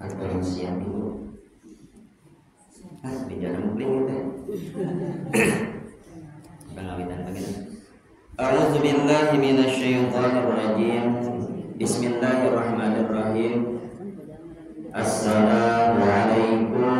Atau siap dulu. Gitu. Pengawitan? A'udzu billahi minasyaitonir rajim. Bismillahirrahmanirrahim. Assalamualaikum warahmatullahi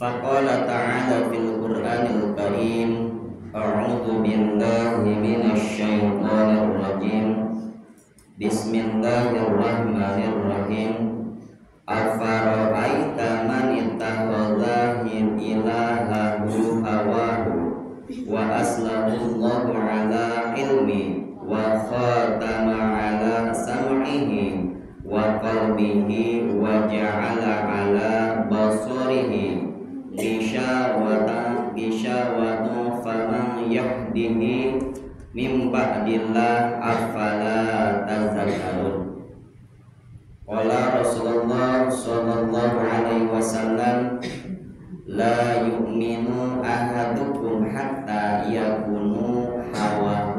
Faqala ta'ala fil Qur'anil Karim A'udzu billahi minasy syaithanir rajim. Bismillahirrahmanirrahim. Afara'aita man ittakhadha ilahahu hawahu wa aslahu ala ilmi wa khatama ala sam'ihi wa qalbihi wa gishawatan faman yahdihi min ba'dillah afala tazakkarun. Qala Rasulullah sallallahu alaihi wasallam la yu'minu ahadukum hatta yakunu tab'a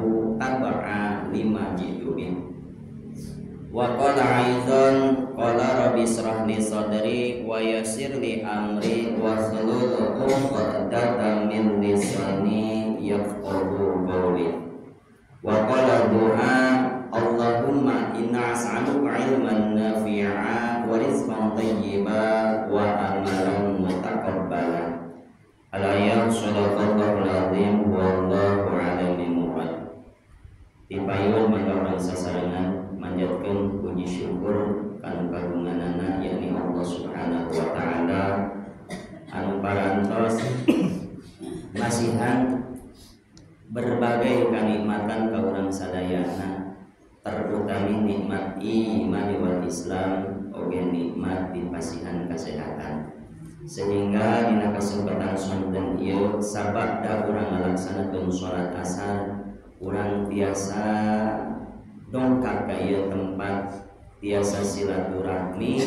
wa qala aidan qala rabbi israh li sadri wa yassir li amri wa hlul 'uqdatam min lisani yafqahu qawli. Wa qala du'a Allahumma inna as'aluka ilman nafi'a wa rizqan wa amalan mutaqabbala Alayah sadaqallahul azim wallahu a'lam bimurad. Dipayun mangga sasarangan manjatkeun puji syukur kana kagunganana yakni Allah Subhanahu wa taala. Anu parantos masihan berbagai kanikmatan ka urang sadayana. Terutami nikmat iman wal Islam oge nikmat di pasihan kesehatan. Sehingga dina kesempatan sonten ieu sabada urang ngalaksanakeun salat asar urang biasa dongkak ka ieu tempat biasa silaturahmi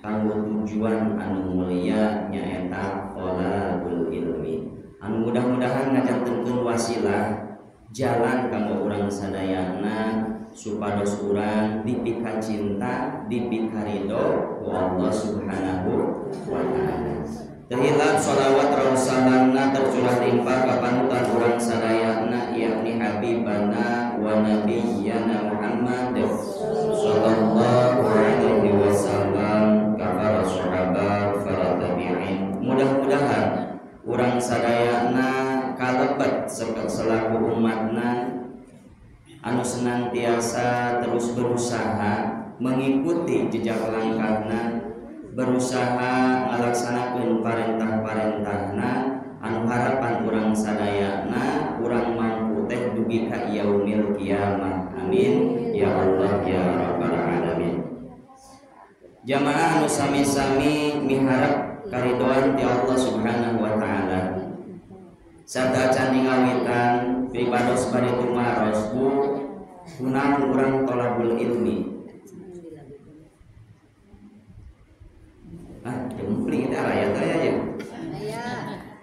kanggo tujuan anu mulia nyaeta qalabul ilmi. Anu mudah-mudahan ngajantenkeun wasilah jalan kanggo urang sadayana supados urang dipika cinta dipika ridho ku Allah subhanahu wa ta'ala Tahilat salawat rausalanna tercurah limpah ka panutan urang sadayana yakni habibana wa nabiyyana Muhammad. Sallallahu alaihi wasallam ka para sahabat para tabi'in. Mudah-mudahan urang sadayana kalebet selaku umatna anu senantiasa terus berusaha mengikuti jejak langkahna berusaha melaksanakan parentah-parentahna anu harapan urang sadayana urang mampu teh dugi ka yaumil kiamah amin. Ya Allah ya rabbal alamin. Jamaah anu sami-sami miharap karidoan ti Allah subhanahu wa ta'ala. Sarta can ngawitan pipados bari tumaros bu. Kunang urang tolabul ilmi ah jempling kita ayat aja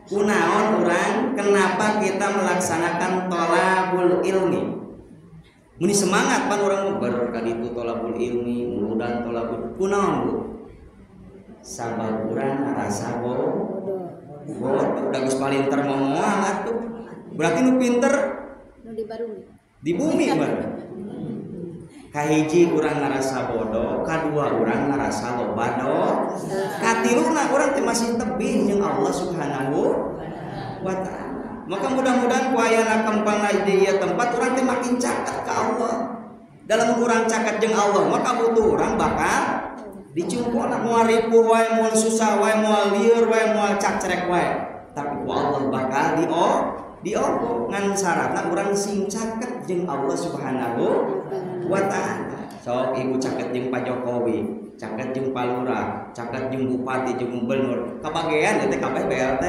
kunaon orang kenapa kita melaksanakan tolabul ilmi? Muni semangat pan orang berkah itu tolabul ilmi muludan tolabul kunaon bu? Sabar urang rasa bodoh. Bodoh udah geus palinter momoal atuh. Berarti nu pinter di Barumi di bumi kahiji urang ngarasa bodoh kadua urang ngarasa lobado katiluna urang teh masih tebih jeung Allah Subhanahu wa taala. Maka mudah-mudahan ku ayana kempana dia tempat orang teh makin cakat ke Allah. Dalam kurang cakat jeng Allah maka butuh orang bakal dicumpona mau ribu wae mau susah wae mau liur wae mau cak wae. Tapi ku Allah bakal di oh di oh ngan syaratna orang sing caket jeng Allah subhanahu wa ta'ala sok ibu caket jeng Pak Jokowi caket jeng Pak Lurah caket jeng Bupati jeng Gubernur. Kebagian itu kabeh BLT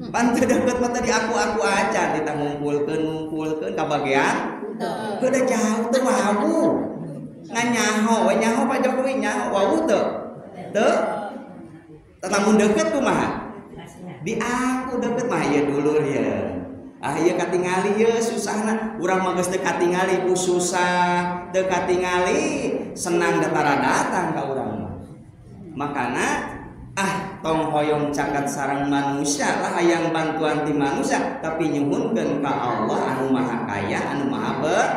Bantu dapat mata di aku aku aja kita ngumpulkan ngumpulkan kebagian udah jauh tuh wawu. Nggak nyaho Pak Jokowi nyaho wawu tuh tuh tetamu deket tuh mah di aku deket mah ya dulu ya ah iya katingali. Ya susah nah urang mah katingali ku susah teu katingali. Senang datara datang ka urang mah. Makana ah tong hoyong cakat sarang manusia lah yang bantuan ti manusia. Tapi nyuhunkeun ka Allah anu maha kaya anu maha ber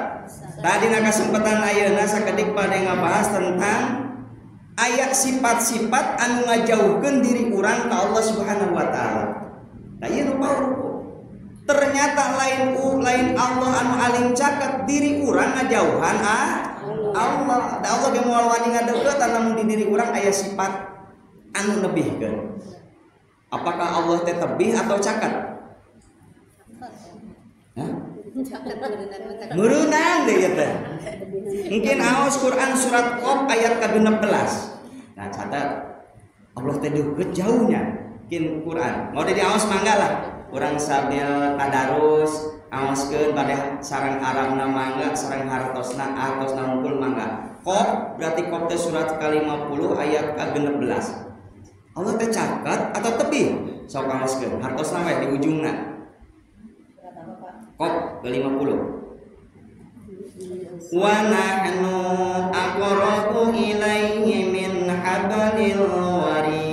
tadi na kesempatan ayeuna sakedik pada ngabahas tentang ayat sifat-sifat anu ngajauhkeun diri urang ka Allah Subhanahu wa taala. Da ieu nu ternyata lain lain Allah anu alim caket diri orang ngajauhan ah Allah da Allah ge moal wani ngadeukeut namun di diri orang aya sifat anu nebihkeun apakah Allah teh tebih atau caket Murunan deh gitu. Mungkin aos Quran surat Qaf ayat ke-16. Nah, catat Allah teh jauhnya. Mungkin Quran. Mau di aos mangga lah orang sambil tadarus awaskeun pada sarang Arab mangga sarang hartosna hartosna ngumpul mangga. Kok berarti kok teh surat ke 50 ayat ke 16 Allah teh cakat atau tepi sok awaskeun hartosna we di ujungna. Kok ke 50 wa nahnu aqrabu ilaihi min hablil warid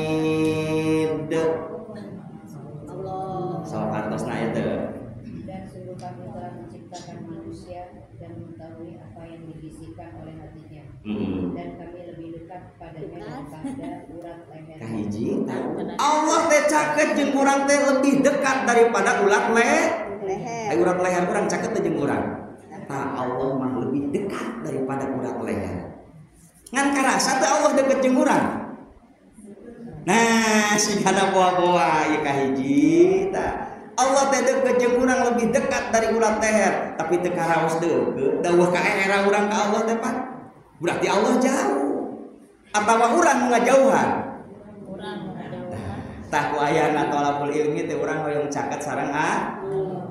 hmm. dan kami lebih dekat padanya daripada urat leher. Kahiji Allah teh caket jeung urang teh lebih dekat daripada ulat leher. leher urat leher urang caket jeung urang. Nah Allah mah lebih dekat daripada urat leher. Ngan karasa teh Allah deket jeung urang? Nah si kana boa-boa ya kahiji tah Allah teh deket jeung urang lebih dekat dari ulat leher tapi teu karaos deukeut dawuh ka era urang ka Allah teh Pak Berarti Allah jauh. Apa orang ngajauhan? Tak wayana tolakul ilmi teh orang yang caket sarang ah.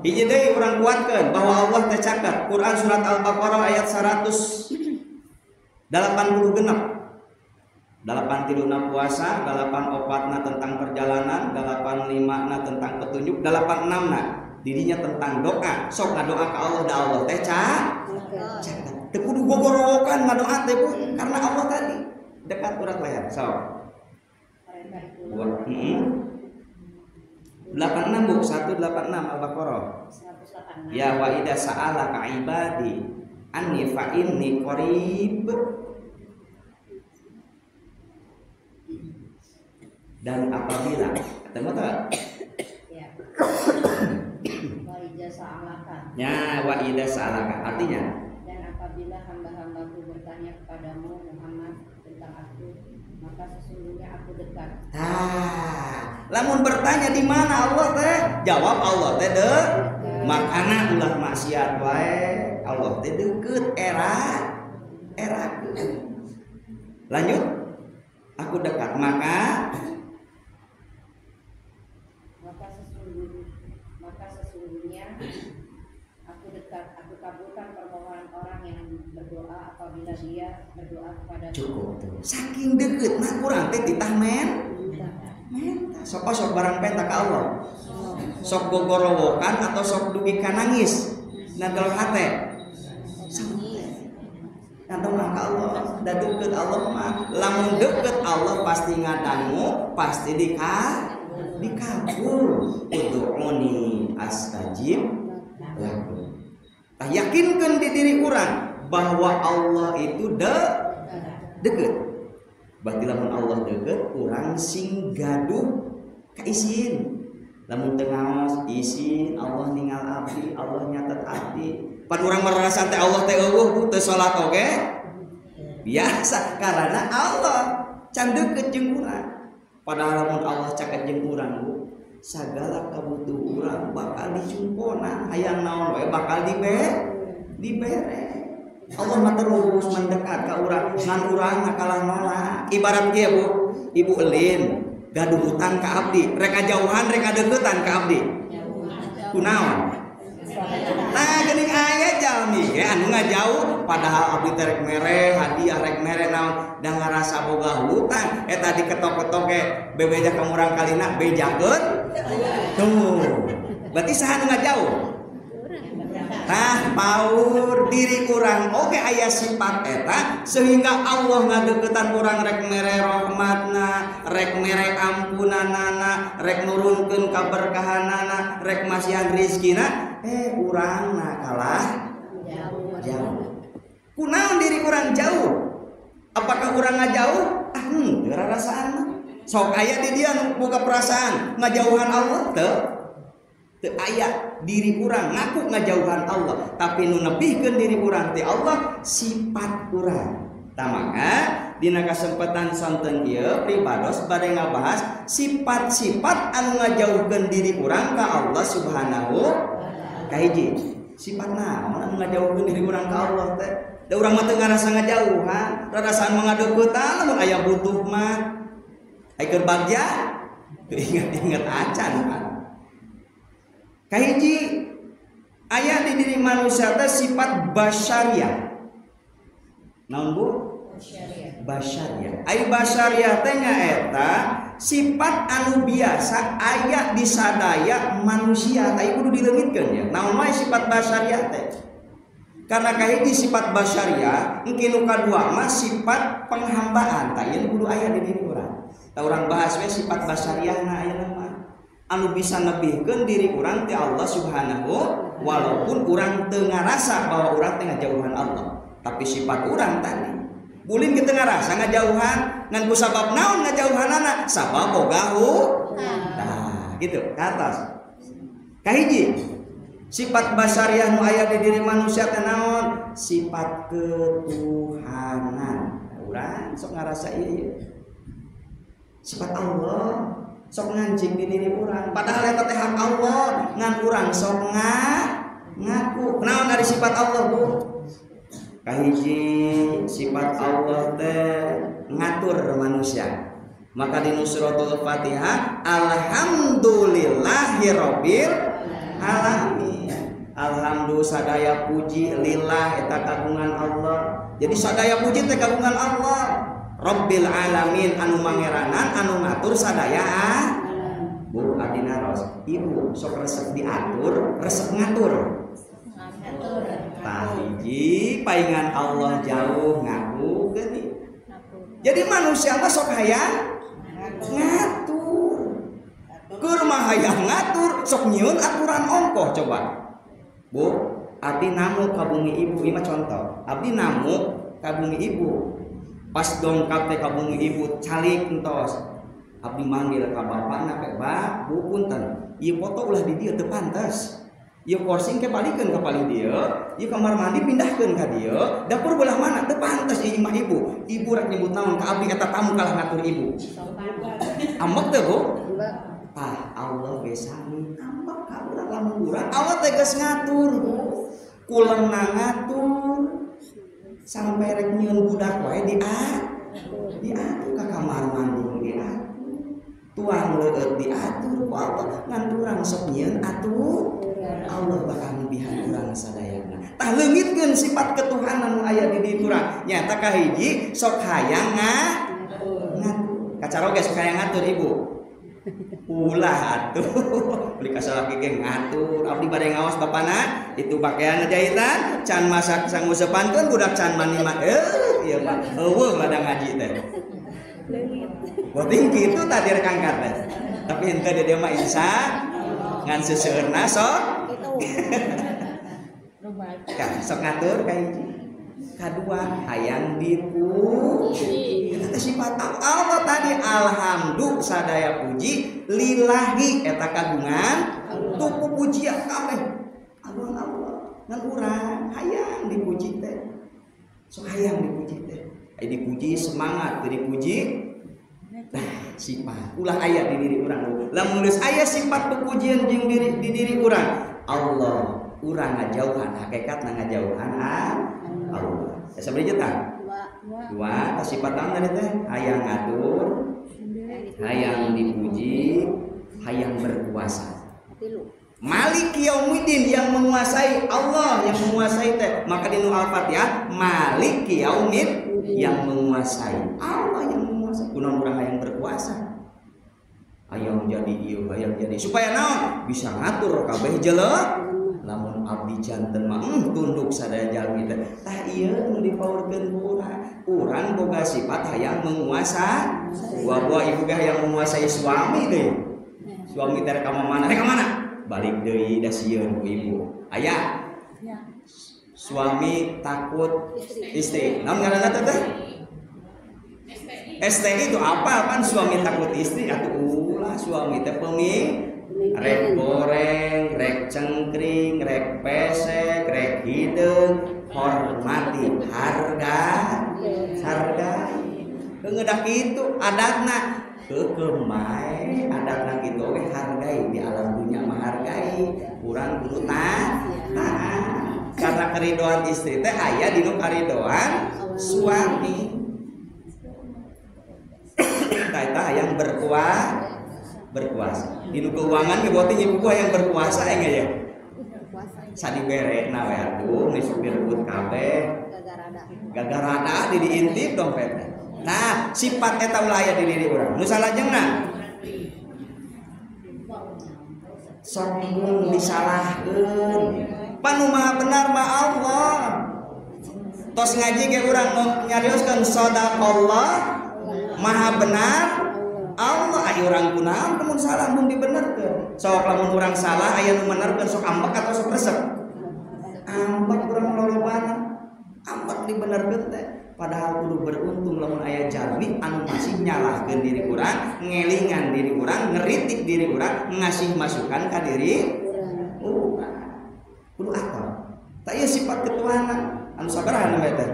Hiji deui urang kuatkeun bahwa Allah teh caket. Quran surat Al-Baqarah ayat 100 80 genap. Dalapan tiluna puasa, dalapan opatna tentang perjalanan, dalapan lima na tentang petunjuk, dalapan enam na dirinya tentang doa. Sok doa ke Allah, da Allah teh caket kudu gogorowokan ngadoa teh bu. Karena Allah tadi. Dekat urat leher so delapan enam bu. Satu delapan enam al baqarah ya wa ida saala ka ibadi anni fa inni qarib dan apabila ketemu tak ya. Wa ida sa'alaka. Artinya? Apabila hamba-hambaku bertanya kepadamu Muhammad tentang aku maka sesungguhnya aku dekat. Ah lamun bertanya di mana Allah teh? Jawab Allah teh de. Makana ulah maksiat wae Allah teh deket era era lanjut. Aku dekat. Maka sesungguhnya maka sesungguhnya aku dekat aku kabulkan permohonan orang yang berdoa apabila dia berdoa kepada cukup tuh saking deket nah kurang teh titah men? Men sok sok barang penta ke Allah? Sok gogorowokan atau sok dugi nangis? Nah dalam hati Kantong mah ka Allah, da deket Allah mah. Lamun deket Allah pasti ngadangu, pasti dika dikabul. Ud'uni astajib lakum. Yakinkan di diri orang bahwa Allah itu de deket berarti lamun Allah deket orang sing gaduh kaisin lamun tengah isi Allah ningal abdi Allah nyatet abdi. Pan orang merasa teh Allah teh eueuh teu salat oge biasa karena Allah candu jeung urang. Padahal lamun Allah caket bu segala kebutuh urang bakal dicumpona hayang naon wae bakal dibe dibere Allah mah terus mendekat ke urang ngan urang kalah nolak ibarat dia bu ibu elin gaduh hutang ke abdi. Reka jauhan reka deketan ke abdi. Kunaon nah geuning aya jalmi ya anu ngajauh padahal abdi teh rek mere hadiah rek mere naon? Da ngarasa boga hutang eta diketok-ketok ke bebeja ka murang kalina bejakeun tuh. Berarti saha nu ngajauh Nah, paur diri kurang. Oke ayah sifat eta sehingga Allah ngadeketan kurang rek mere rahmatna, rek mere ampunanana, rek nurunkeun kaberkahanana, rek masihan rizkina, eh urang na kalah jauh. Kunaon diri kurang jauh? Apakah kurang ngajauh? Ah, hmm, rasaan Sok aya di dia buka perasaan ngajauhan Allah teu teu aya diri kurang ngaku ngajauhan Allah tapi nu nepihkeun diri kurang ti Allah sifat kurang tamaka dina kasempatan santen ieu pribados bade ngabahas sifat-sifat anu ngajauhkeun diri kurang ka Allah Subhanahu ka hiji sifat naon ngajauhkeun diri kurang ka Allah teh. Da urang mah teu ngarasa ngajauhan rarasaan mengadeuketan lamun aya butuh mah. Ai keur bagja? Ingat-ingat acan kan kahiji ayat di diri manusia teh sifat basyariah naon basyariah ai basyariah teh nyaeta sifat anu biasa aya di sadaya manusia. Ai kudu dileungitkeun ya. Naon sifat basyariah teh? Karena kahiji sifat basyariah mungkin nu kadua mah sifat penghambaan. Tah ieu kudu aya di diri urang. Urang bahas we sifat basyariah na aya mah. Anu bisa nebihkeun diri urang ti Allah Subhanahu walaupun urang teu ngarasa bahwa urang teh ngajauhan Allah. Tapi sifat urang tadi ulin kita ngarasa ngajauhan ngan ku sabab naon ngajauhanana? Sabab boga nah. Gitu ke atas. Kahiji sifat basariah nu aya di diri manusia teh naon? Sifat ketuhanan. Urang sok ngarasa ieu sifat Allah sok ngancing di diri orang padahal eta teh hak Allah ngan urang sok ngaku. Naon dari sifat Allah Bu kahiji sifat Allah teh ngatur manusia. Maka di suratul Fatihah alhamdulillahirabbil alamin. Alhamdulillah sadaya puji lillah eta kagungan Allah. Jadi sadaya puji teh kagungan Allah. Rabbil alamin anu mangeranan anu ngatur sadaya Bu Adina Ros. Ibu sok resep diatur resep ngatur Tahiji paingan Allah jauh ngaku gini Jadi manusia mah sok hayang ngatur. Keur mah hayang ngatur sok nyieun aturan ongkoh coba. Bu Abdi namu kabumi ibu ini contoh. Abdi namu kabumi ibu. Pas dongkap teh ka bumi ibu calik entos. Abdi manggil ka bapakna ke bak bu punten. Ieu foto ulah di dieu teu pantes ieu forcing ke palikeun ka paling dieu ieu kamar mandi pindahkeun ka dieu dapur belah mana? Teu pantes ieu mah ibu. Ibu rek nyebut naon ka abdi eta tamu kalah ngatur ibu. Ambek teu bu? Tah Allah ge sami ambek ka urang lamun urang Allah teh geus ngatur. Bu kuleuna ngatur. Sampai rek nyieun budak wae di a diatur ka kamar mandi diatur tuang leueut diatur ku Allah ngan urang sok nyieun atuh Allah bakal nebihan urang sadayana. Tah leungitkeun sifat ketuhanan aya di dieu urang nyata kahiji sok hayang ngatur. Sok hayang ngatur ibu. Ulah atuh. Beli kasalaki ge ngatur. Abdi bade ngaos bapana. Itu pakaian jahitan can masak sang pantun budak can mani mah eh ieu mah eueuh ladang ngaji teh. Boting kitu tadi rek angkat teh. Tapi henteu dia mah insya ngan seuseurna sok. Kan sok ngatur ka hiji. kedua hayang dipuji eta sifat Allah tadi alhamdulillah sadaya puji lillahi. Eta kagungan tuku pujian kabeh. Allah Allah ngan urang hayang dipuji teh. So hayang dipuji teh. Ay dipuji semangat dipuji. Nah sifat. Ulah ayat di diri orang lamun geus aya sifat pujian jeung diri di diri orang Allah urang ngajauhan hakikat ngajauhan Allah. Ya sabari juta dua sifat tadi teh hayang ngatur hayang dipuji hayang berkuasa. Malik Yaumidin yang menguasai Allah yang menguasai teh maka di Al-Fatihah Malik Yaumid yang menguasai. Allah yang menguasai. Kunaon urang hayang berkuasa hayang jadi ieu hayang jadi. Supaya naon? Bisa ngatur kabeh jelek lamun abdi janten mah hmm, tunduk sadaya jalmi teh tah ieu nu dipaurkeun ku urang. Urang boga sifat hayang menguasa buah-buah ibu gah yang menguasai suami deh. Suami teh ka mana? Rek mana? Balik dari dasieun ku ibu. Ayah suami takut istri. Namun ngaranna teh? Teh STI itu apa? Kan suami takut istri? Atau ulah suami teh peming rek goreng rek cengkring rek pesek rek hidung hormati harga harga. Ngedak itu adatna kekemai adatna gitu. Oke hargai. Di alam dunia menghargai kurang kudu tahan karena keridoan istri teh ayah di keridoan suami. Kita yang berkuat berkuasa. Di keuangan ke ibu gua yang berkuasa ya ya? Sadi bere na we atuh nih supir but kabeh gagarada di diintip dompet nah sifat eta aya di diri urang. Nu salajengna sombong disalahkeun. Panu maha benar mah Allah. Tos ngaji ge urang nyarioskeun sadaqallah maha benar Allah ayo orang kunaon namun salah mun dibenerkeun sok lamun urang salah aya nu benerkeun sok ambek atau sok resep. Ambek urang lolobana ambek dibenerkeun teh. Padahal kudu beruntung lamun aya jalmi anu masih nyalahkeun diri urang ngelingan diri urang ngeritik diri urang ngasih masukan ka diri urang. Kudu apa tak ieu sifat ketuhanan. Anu sabaraha namanya teh?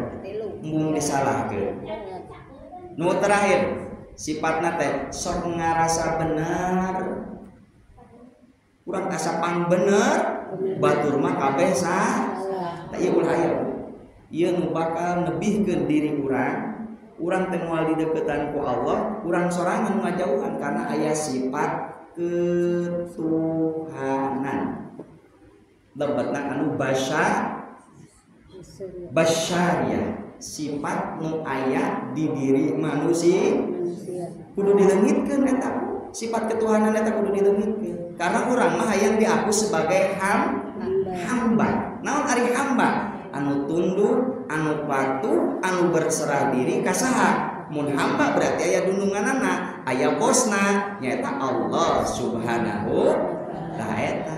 Mung disalahkeun. Nu terakhir sifatnya teh sok ngarasa benar kurang kasapang bener batur mah kabeh sah. Tak iya ulah aya ieu nu bakal nebihkeun diri urang. Urang teh moal dideketan ku Allah urang sorangan ngajauhan karena aya sifat ketuhanan. Lebetna anu basya basyariah sifat nu aya di diri manusia kudu dilengitkan eta sifat ketuhanan eta kudu dilengitkan karena orang mah yang diaku sebagai ham hamba. naon ari hamba? Anu tunduk anu patuh anu berserah diri kasaha mun hamba berarti aya dununganana aya bosna nyaeta Allah subhanahu wa eta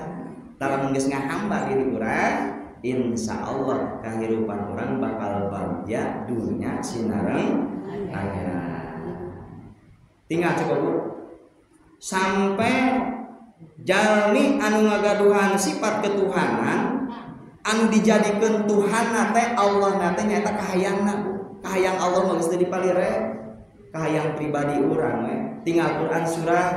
dalam geus ngahamba diri urang Insya Allah kehidupan orang bakal bahagia dunia sinareng akhirat. Tinggal bu. Sampai jalmi anu ngagaduhan sifat ketuhanan anu dijadikan Tuhan nate Allah nate nyata kahayang bu. Kahayang Allah mau dipalire kahayang pribadi orang we. tinggal Quran surah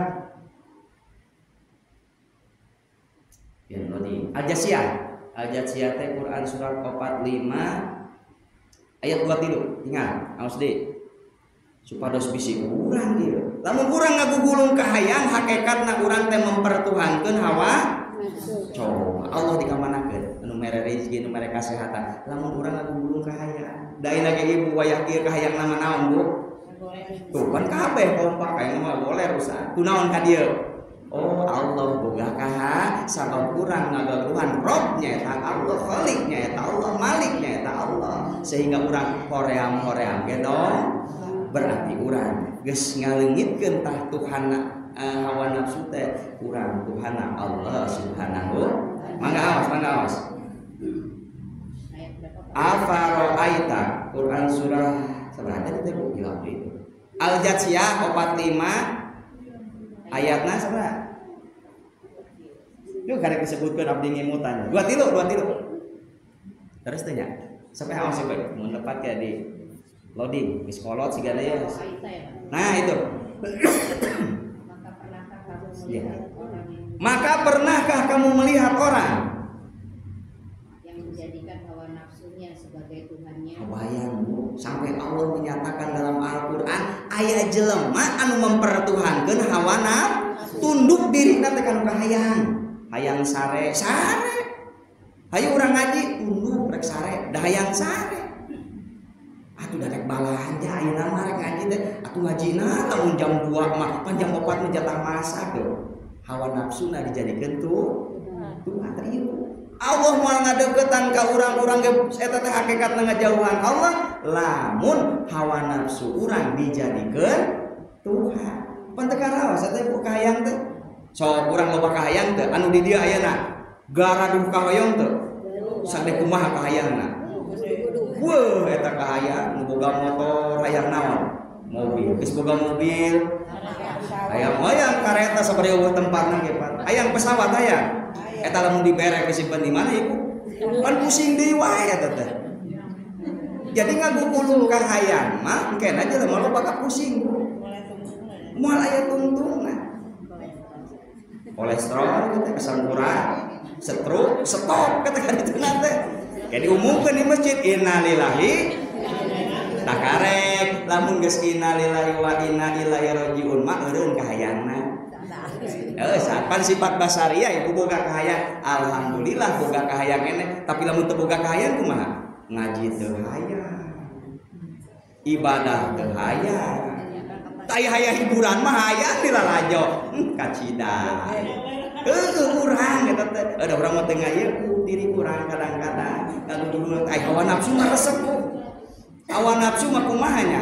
yang Al-Jasiyah. Al-Jatsiyah Quran surat 45 ayat 23 ingat awas deh supados bisi kurang dia lamun kurang ngagugulung kahayang hakikat na kurang teh mempertuhankan hawa coba Allah dikamanakeun anu mere rezeki anu mere kasehatan. Lamun urang ngagugulung kahayang dai lagi ibu wayah kieu kahayang nama naon bu? Tuh kan kabeh kompak kayak mah boleh rusak. Kunaon ka dieu? Oh Allah boga kaha sabab kurang ngagaluhan Robnya eta Allah Khaliknya eta Allah Maliknya eta Allah. Sehingga orang hoream hoream gedong berarti orang geus ngalengitkeun tah Tuhan uh, hawa nafsu teh kurang Tuhan Allah subhanahu mangga awas mangga awas Afaroaita Quran surah seberapa itu bu bilang itu Al Jatsiyah 45 ayatnya seberapa Lu karek disebutkan abdi ngimutan. Dua tilu dua tilu. Terus tanya sampai awas sih mau tepat kayak di loading gak ada ya nah itu Maka pernahkah kamu Iya. melihat orang yang maka pernahkah kamu melihat orang? Yang menjadikan hawa nafsunya sebagai Tuhannya? Kebayang bu, sampai Allah menyatakan dalam Al-Quran ayat jelema anu mempertuhankan hawa nafsu tunduk diri nanti kan hayang. Hayang sare. Sare? Hayu orang ngaji. Tunduk rek sare. Dah hayang sare atuh dah rek balanja ayeuna nama rek ngaji teh ngajina lamun jam 2 mah pan jam 4 mah jatah masak tuh hawa nafsu na dijadikeun tuh. Tuhan teh Allah mau ngadeketan ka urang-urang ge eta teh hakikat ngajauhan Allah lamun hawa nafsu urang dijadikeun Tuhan. Karaos eta ku kahayang teh. Sok urang loba kahayang teh. Anu di dieu ayeuna gara duh kahayang teh. Sade kumaha kahayangna Wah, eta kahayang nu boga motor hayang naon? Mobil. Geus boga mobil. Hayang hayang kareta sabari eueuh tempatna ge pan hayang pesawat hayang eta lamun diberek disimpen di mana ibu pan pusing deui wae eta teh. Jadi ngagukulung ka hayang mah engke aja lah malu bakal pusing. Moal aya tungtungna kolesterol kita urat stroke stop kan itu nanti kayak diumumkan di masjid innalillahi tak karek lamun geus innalillahi wa inna ilaihi rajiun. Mah eureun kahayangna. Eh, sapan sifat basaria ibu boga kahayang? Alhamdulillah boga kahayang ini tapi lamun teu boga kahayang kumaha ngaji teu hayang. Ibadah teu hayang. Tai hayang hiburan mah hayang dilalajo hmm, kacida Eh, kurang eta teh. Ada urang mah teu ngayeun diri kurang kadang-kadang. Kalau dulu ai hawa nafsu mah resep. Hawa nafsu mah kumaha nya?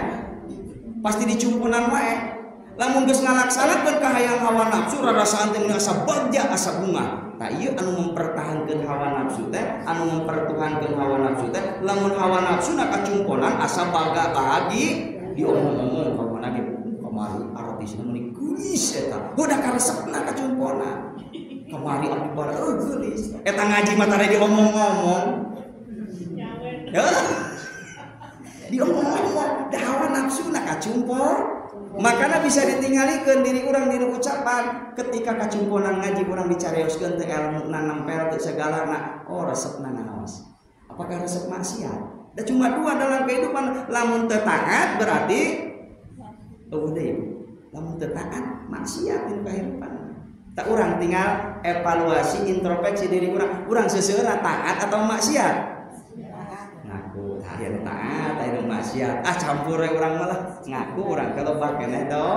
Pasti dicumpunan wae. Lamun geus ngalaksanakeun kahayang hawa nafsu rarasaan teh asa bagja asa bunga. Tah ieu anu mempertahankeun hawa nafsu teh, anu mempertuhankeun hawa nafsu teh, lamun hawa nafsu na kacumponan asa baga bahagi diomong-omong ka mana ge kamari artisna meni geus eta. Udah karesepna kacumponan. Kamari abdi bara eueuh geulis. Eta ngaji mah tara diomong-omong. Ya. Diomong-omong, hawa nafsu na kacumpor. Makanya bisa ditinggalkan diri orang diri ucapan ketika kacumponan ngaji orang dicarioskeun teh ilmu nempel teu segala na oh resepna naos. Apakah resep maksiat? Da cuma dua dalam kehidupan lamun teu taat berarti oh deui. Lamun teu taat maksiat di kehidupan. Tak orang tinggal evaluasi introspeksi diri orang. Orang seseorang taat atau maksiat? ngaku hayang taat hayang maksiat. Ah campur orang malah. Ngaku orang kalau bakene do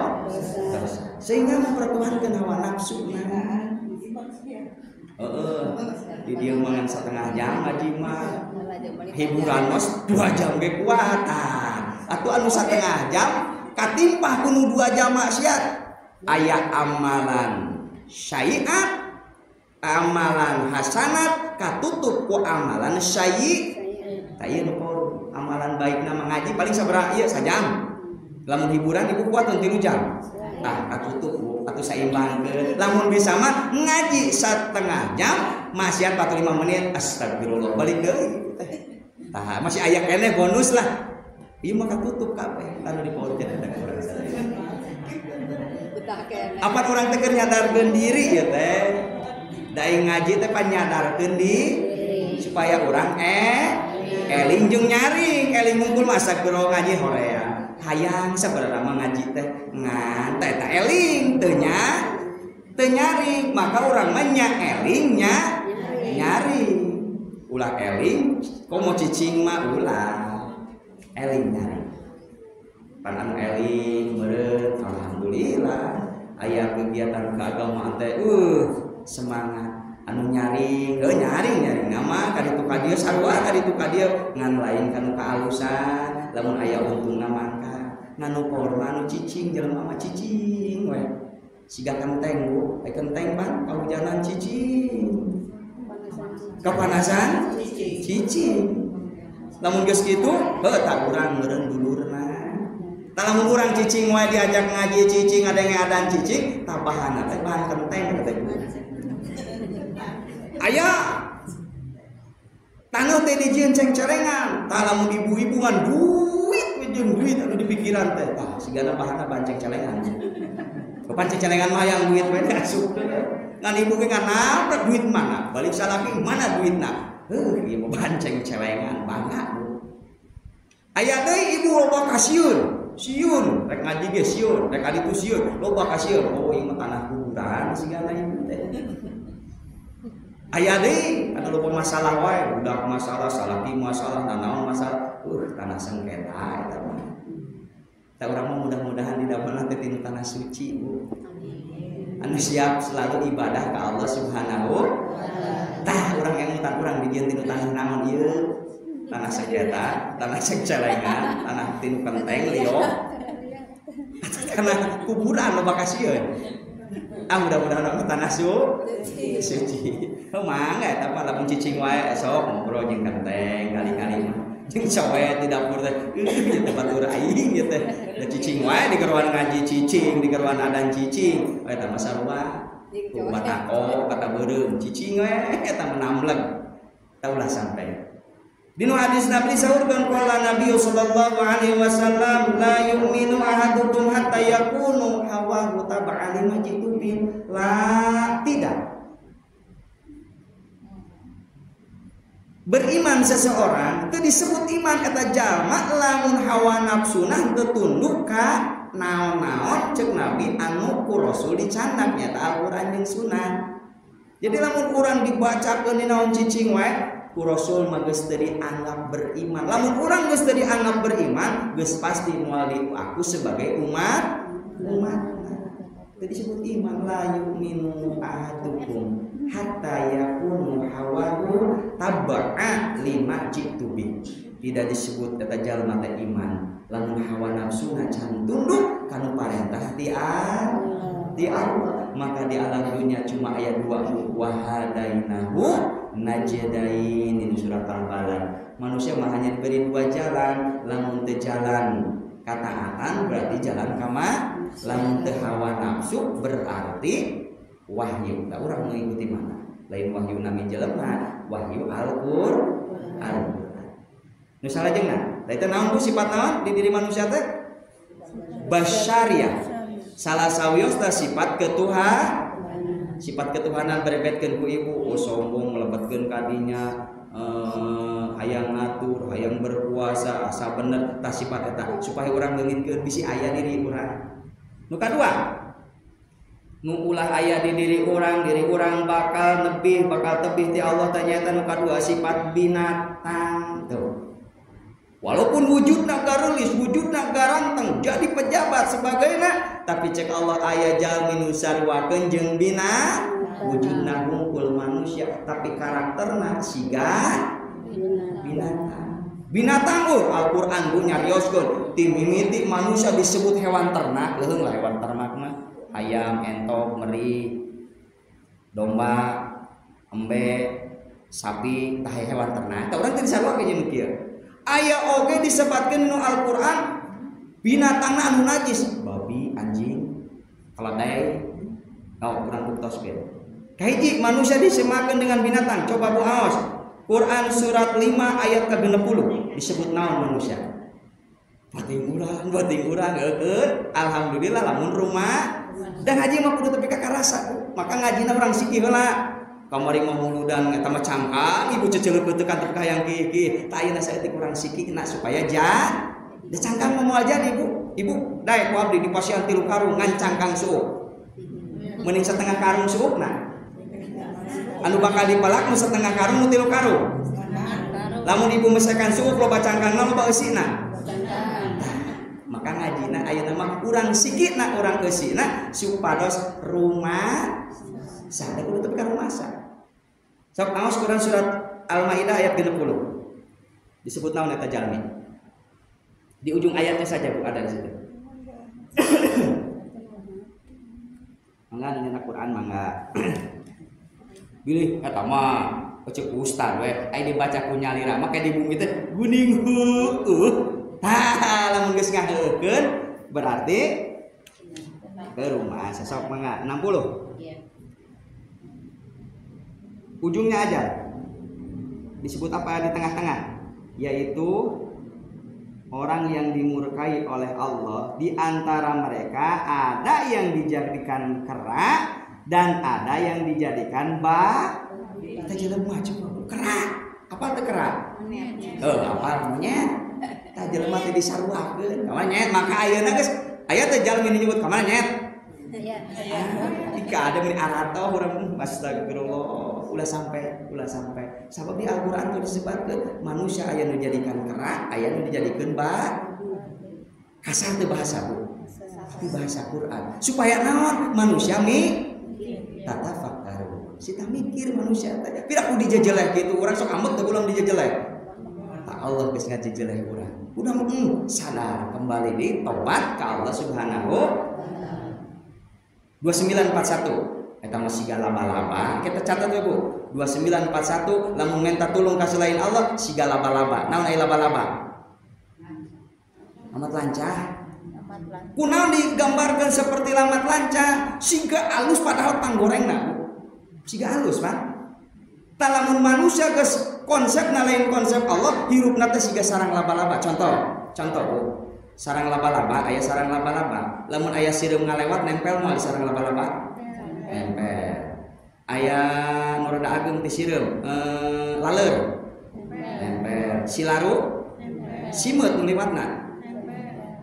terus sehingga mempertuhankan hawa nafsu nah. Heeh. di dia mangan setengah jam ngaji mah hiburan mas dua jam ge kuatan. Atau anu setengah jam katimpah kuno dua jam maksiat. Aya amalan syai'at amalan hasanat katutup ku amalan syai' Taya nu amalan baik nama ngaji paling sabaraha ieu sajam. Lamun hiburan ibu kuat tilu jam. Tah katutup Bu, atuh saimbangkeun. Lamun bisa mah ngaji setengah jam, maksiat 45 menit. Astagfirullah, balik deui. Tah masih aya keneh bonus lah. Ieu mah katutup dipautkeun ada kurang Apa orang teh keur nyadarkeun diri ya teh. Dai ngaji teh panyadarkeun di supaya orang eh eling jeung nyaring eling ngumpul masak bero ngaji horea. Hayang mah ngaji teh ngan teh eta eling teu nya teu nyaring. Maka urang mah nya eling nya nyaring. Ulah eling komo cicing mah ulah. Eling nyaring pan anu eling meureun alhamdulillah. Aya kegiatan keagamaan teh uh semangat. Anu nyaring heuh nyaring nyaring. Nama kaditu ka dieu sarua kaditu ka dieu. Ngan lain kanu kaalusan lamun aya untungna mangka nganu porna anu cicing jelema mah cicing we. Siga kenteng bu. Aya kenteng pan kahujanan cicing. Kepanasan? Cicing. Namun geus kitu heuh tak urang meureun dulurna tak lamun urang cicing wae diajak ngaji cicing ada yang ngadan cicing tambahan teh bahan kenteng teh. Aya tanggal teh dijieun ceng cerengan tak lamun ibu-ibu duit jeung duit anu di pikiran teh tah sigana bahanna banceng celengan Pancing celengan mah yang duit we asup. Ngan ibu ge ngan duit mana balik salaki mana duitna heuh ieu banceng celengan bangga aya deui ibu loba kasiun siun rek ngaji ge siun rek adi tu siun. Loba kasiun oh ieu mah tanah kuburan sigana ibu teh. Aya deui anu loba masalah wae. Budak masalah salaki masalah nanaon masalah. Uh tanah sengketa eta mah. Tak urang mah mudah-mudahan di dalam nanti tinu tanah suci bu. Anu siap selalu ibadah ke Allah Subhanahu tah orang yang mutan orang di dieu tinu tanah naon ieu tanah sengketa tanah cengcelengan tanah tinu kenteng lio. Tanah kuburan lo bakasieun ah mudah-mudahan orang tanah su suci. Oh mangga eta mah lamun cicing wae sok ngobrol jeung kenteng kali-kali mah. Jeung cowek di dapur teh ieu tempat aing teh da cicing wae di geruan ngaji cicing di geruan adan cicing. Eta mah sarua ku batako kata beureum cicing we eta menamleg taulah sampai Dinu hadis Nabi sahurkan qala Nabi sallallahu alaihi wasallam la yu'minu ahadukum hatta yakunu hawahu tab'a lima jitubin. La tidak. Beriman seseorang itu disebut iman kata jalma lamun hawa nafsunah tetunduk ka naon-naon cek nabi anu ku rasul dicandak nyata Al-Qur'an jeung sunah jadi lamun kurang dibacakeun di naon cicing wae rasul mah geus teu dianggap beriman. Lamun urang geus teu dianggap beriman geus pasti moal aku sebagai umat umat. Itu disebut iman la yu'minu ahadukum hatta yakunu hawahu tabaa lima jitubi. Tidak disebut kata jalma teh iman. Lamun hawa nafsu can tunduk kanu parentah ti di Allah maka di alam dunia cuma ayat dua wahadainahu najdain ini surat al-balad manusia mah hanya diberi dua jalan lamun teu jalan kataatan berarti jalan kama lamun teu hawa nafsu berarti wahyu. Tak orang mengikuti mana? Lain wahyu nami jelema wahyu al-qur al-qur'an. Nu salajengna? Da itu naon sifat naon di diri manusia teh? Basyariah salah sawios sifat ketuhan sifat ketuhanan berebetkeun ku ibu. Oh sombong melebetkeun kadinya. Eh, ngatur hayang berkuasa asa bener tah sifat eta. Supaya orang leungitkeun bisi aya diri urang. Nu kadua nu ulah aya di diri orang diri orang bakal lebih bakal tebih ti Allah. Ternyata nu kadua sifat binatang tuh walaupun wujudna garulis wujudna garanteng jadi pejabat sebagainya tapi cek Allah ayah jalmi nu sarwakeun jeung bina wujudna hungkul manusia tapi karakterna siga binatang. Binatang oh Al-Qur'an bu nyarioskeun tim mimiti manusia disebut hewan ternak leuheung lah hewan ternak mah ayam entok meri domba embe sapi tah hewan ternak. Tah urang teh disarua ke jeung kieu aya oge disebutkeun nu Al-Qur'an binatang anu najis. Babi anjing keledai. Oh kurang buktos ge kahiji manusia disemakeun dengan binatang. Coba bu aos Quran surat 5 ayat ke-60 disebut naon manusia? Bating urang bating urang alhamdulillah lamun rumah. Dan ngaji mah kudu tepi ka rasa maka ngajina orang sikih heula kamari mah muludan eta mah cangkang. Ibu ceceuleup teu kan teu yang kieu tah ayeuna saeutik urang sikih na supaya ja. Da cangkang moal jadi ibu. Ibu daek ku abdi di pasian tilu karung ngan cangkang suuk mending setengah karung suuk nah. Anu bakal dipalak nu setengah karung nu tilu karung lamun ibu mesekan suuk loba cangkang loba eusina maka ngajina ayeuna mah urang sikitna urang eusina supados rumah sadar tepi ka rumah sa sok aos Quran surat Al-Maidah ayat 60 disebut naon eta jalmi? Di ujung ayatnya saja Bu ada di situ. Mangga nanya Quran mangga. Pilih eta mah cek ustad we. Ai dibaca ku nyalira maka di bumi teh guning heueuh tah lamun geus ngaheukeun berarti ke rumah sesok mangga 60 Iya. Ujungnya aja. Disebut apa di tengah-tengah? Yaitu orang yang dimurkai oleh Allah di antara mereka ada yang dijadikan kera dan ada yang dijadikan ba kita jelema coba kera. Apa teh kera? Eh apa monyet kita jelema teh disaruakeun kamana nyet maka ayeuna geus aya teh jalmi nyebut kamana nyet Iya. Jika ada min arato orang astagfirullah ulah sampai ulah sampai. Sabab di Al-Qur'an itu disebutkan manusia aya nu dijadikan kera aya nu dijadikan ba kasar teh bahasa bu. Tapi bahasa Quran. Supaya naon? Manusia mi tata fakaru kita mikir manusia teh. Pira ku dijejeleh gitu? Orang sok amet teh ulang dijejeleh. Tak Allah geus ngajejeleh urang. Udah mm, sadar kembali di tobat ke Allah Subhanahu 2941 eta mah siga laba-laba. Kita catat ya Bu. 2941 lamun minta tulung ka selain Allah siga laba-laba. Naon aya laba-laba? Amat lancah kunaon digambarkan seperti lamat lancah siga alus padahal panggorengna siga alus Pak. Talamun manusia geus konsep lain konsep Allah hirupna teh siga sarang laba-laba. Contoh contoh Bu. Sarang laba-laba ayah sarang laba-laba. Lamun ayah sireum ngalewat nempel mau sarang laba-laba nempel ayah nurada agung di sireum eh, laler. Nempel silaru simut nu liwatna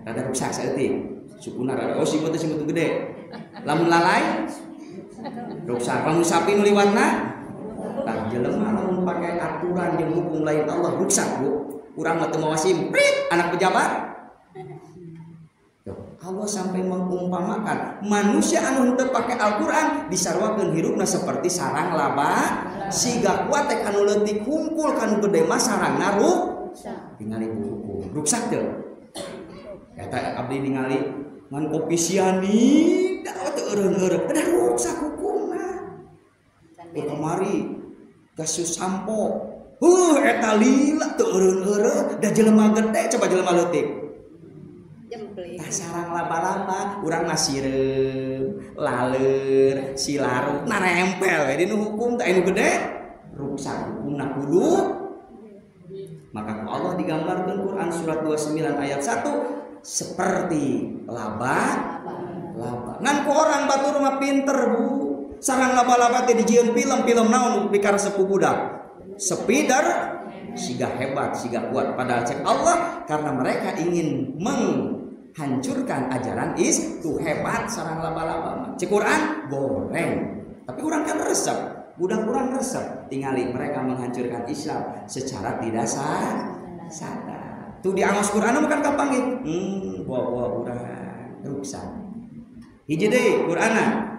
rada rusak saeutik sukuna rada. Oh simut teh simut gede. Lamun lalai? Rusak. Lamun sapi nu liwatna tah jelema lamun pakai aturan jeung hukum lain. Allah rusak Bu. Urang mah teu mawa simprit anak pejabat Allah. Sampai mengumpamakan manusia anu henteu pakai Al-Qur'an disarwakeun hirupna seperti sarang laba. Siga kuat teh anu leutik hungkul kanu gede mah sarangna ruk ningali buku ruksak teu eta abdi ningali ngan kopi siani da teu eureun-eureun da ruksak hukumna. Teu kemari kasus sampo. Huh, eta lila teu eureun-eureun da jelema gede coba jelema leutik sarang laba-laba urang masirem laler silaru nah nempel. We dinu hukum teh anu gede rusak hukumna kudu. Maka Allah digambarkan Quran surat 29 ayat 1 seperti laba laba ngan ku orang batu rumah pinter bu. Sarang laba-laba teh dijieun film-film naon dikar sepuh budak? Speeder siga hebat siga kuat. Padahal cek Allah karena mereka ingin menghancurkan ajaran is tuh hebat sarang laba-laba. Cek Quran goreng. Tapi orang kan resep. Budak kurang resep. Tinggali mereka menghancurkan Islam secara tidak sah sadar. Tuh di Amos Quran bukan kapanggih hmm bawa-bawa urang rusak hiji deui Qur'ana.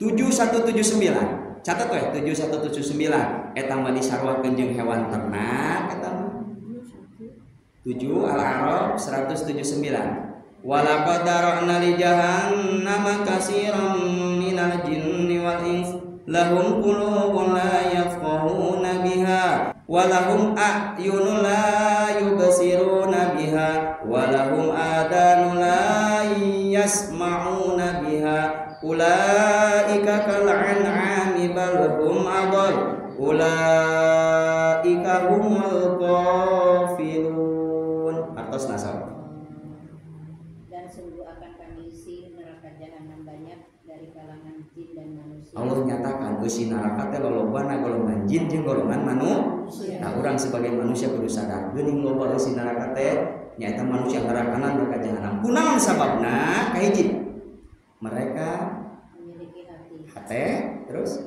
7179 catat we 7179 eta mah disarwakeun jeung hewan ternak 7 Al-A'raf 179 Walaqad dara'na li jahannama katsiran minal jinni wal ins. Lahum qulubun la yafqahuna biha wa lahum a'yunun la yubsiruna biha wa lahum adanun la yasma'una biha. Ulaika kal an'ami bal hum adall. Ulaika besi neraka teh lolobana golongan jin jeung golongan manusia. nah orang sebagai manusia kudu sadar. Geuning loba besi neraka teh nyaeta manusia nerakanan neraka jahanam kunaon sababna? Kahiji. Mereka memiliki hati, hate terus?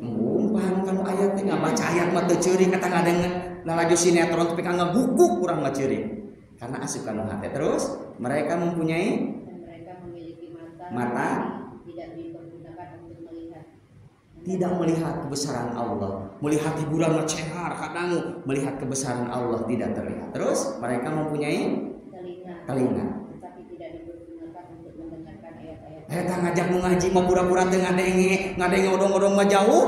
Ngumpahan kalau ayat teh ngabaca ayat mah teu ceuring kata ngadengen nalaju sinetron tapi kang ngaguguk urang mah karena asup kana hate terus mereka mempunyai mereka mata, Mata. tetapi tidak dipergunakan untuk melihat. Tidak melihat kebesaran Allah. Melihat hiburan mah cengar kadang melihat kebesaran Allah tidak terlihat. Terus mereka mempunyai Telinga, telinga. Tetapi tidak untuk mendengarkan ayat-ayat. Eta ngajak nu ngaji mau pura-pura teu ngadenge, ngadenge odong-odong mah jauh.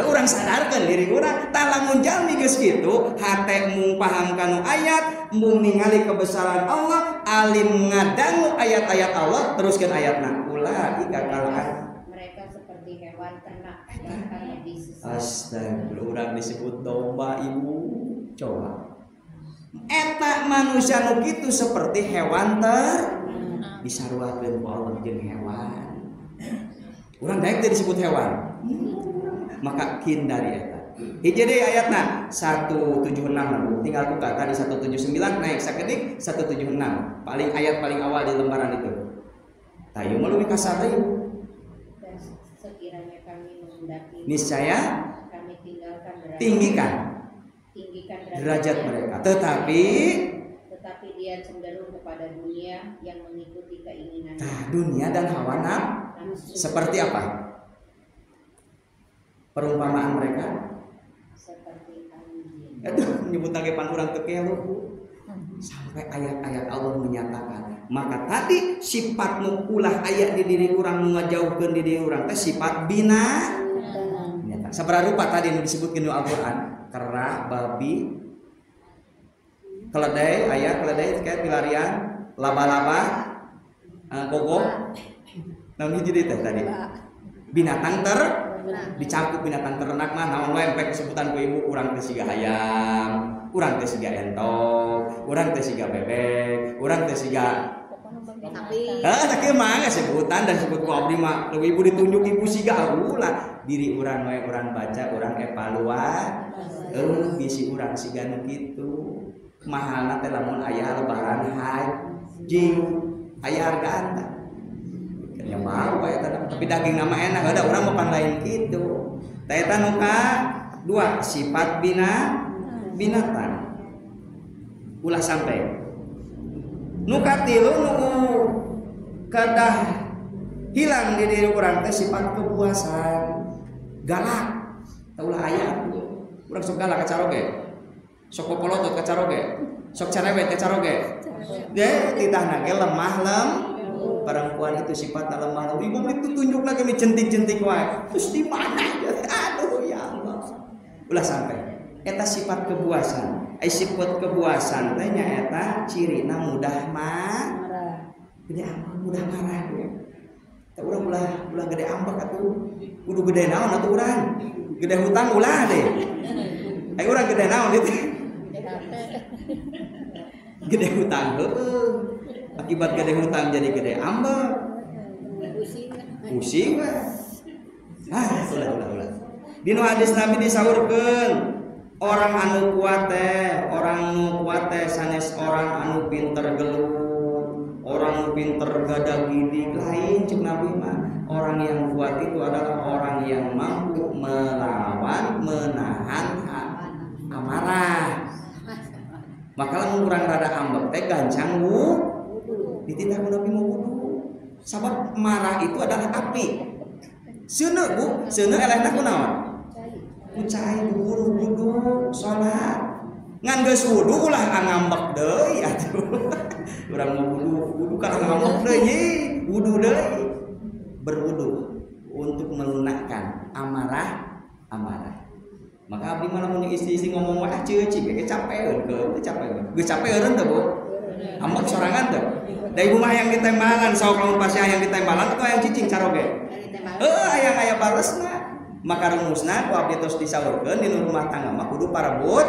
Orang sadarkan diri orang tak lamun jalmi geus kitu hate mung paham kanu ayat mung ningali kebesaran Allah alim ngadangu ayat-ayat Allah teruskan ayatna. Ulah ika mereka Astagfirullah orang disebut domba ibu. Coba. Etak manusia nu gitu seperti hewan ter bisa ruatin ku Allah jeung hewan. Orang daik disebut hewan. Maka hindari eta. Satu tujuh ayatna 176 tinggal buka tadi satu tujuh sembilan naik saketik enam. Paling ayat paling awal di lembaran itu. Tayu mah mikasa ka 1000 niscaya kami tinggalkan derajat, tinggikan tinggikan derajat mereka. tetapi tetapi dia cenderung kepada dunia yang mengikuti keinginannya. Nah, dunia dan hawa naf- nafsu. seperti apa? Perumpamaan mereka? Seperti anjing aduh menyebut lagi panurang tekelo sampai ayat-ayat Allah menyatakan maka tadi sifat nu ulah ayat di diri orang nu ngajauhkeun di diri orang. Teh sifat bina sabaraha rupa tadi yang disebutkeun di Al-Qur'an? Kera babi keledai ayat keledai kayak pilarian laba-laba eh, gogok namun hiji teh tadi. Binatang ter dicakup binatang ternak mah naon wae empek sebutan ku ibu urang teh siga hayam urang teh siga entok urang teh siga bebek urang teh siga tapi ah mah geus sebutan dan sebut ku abdi mah leuwih ibu ditunjuk ibu siga ulah diri urang wae urang baca urang evaluat. Eueuh bisi urang siga nu kitu mahalna teh lamun aya lebaran haji. Aya hargaan tah yang mau tapi daging nama enak ada orang makan lain gitu. Tah eta dua sifat bina binatang. Ulah sampai nu katilu nu kadah hilang di diri orang teh sifat kepuasan. Galak. Taulah aya urang sok galak kacaroge sok popolotot kacaroge sok cerewet kacaroge ge titahna ge lemah lem. Perempuan itu sifatnya lemah lembut ibu itu tunjuk lagi nih jentik-jentik wae. Terus di mana aduh ya Allah. Ulah sampai eta sifat kebuasan ai sifat kebuasan teh nya eta cirina mudah mah. Gede ambek mudah marah. Ya. Tak urang ulah ulah gede ambek atuh. Kudu gede naon atuh urang? Gede hutang ulah deh. Ai urang gede naon itu? Gede hutang heueuh akibat gede hutang jadi gede ambek pusing. We. ah ulah ulah ulah. Dinu hadis nabi disaurkeun orang anu kuat teh orang nu kuat teh sanes orang anu pinter gelut orang pinter gadah gidik lain cek nabi mah orang yang kuat itu adalah orang yang mampu melawan menahan ha- amarah. Maka lamun kurang rada ambek teh gancang wu dititah nabi mau wudu. Sabab marah itu adalah api. Seuneu bu. Seuneu elehna kunaon kucai buru wudu sholat. Ngan geus wudu ulah ngambek deui atuh. Urang mau wudu wudu kan ngambek deui wudu deui. Berwudu untuk melunakkan amarah amarah. Maka abdi mah lamun jeung istri-istri ngomong wah ceucik ge capeun ke teu capeun geus capeun teu bu. Ambek sorangan teu da ibu mah yang ditembalan sok lamun pas yang ditembalan itu yang cicing caroge heuh aya aya baresna maka rumusna ku abdi tos disaurkeun di rumah tangga mah kudu parebut.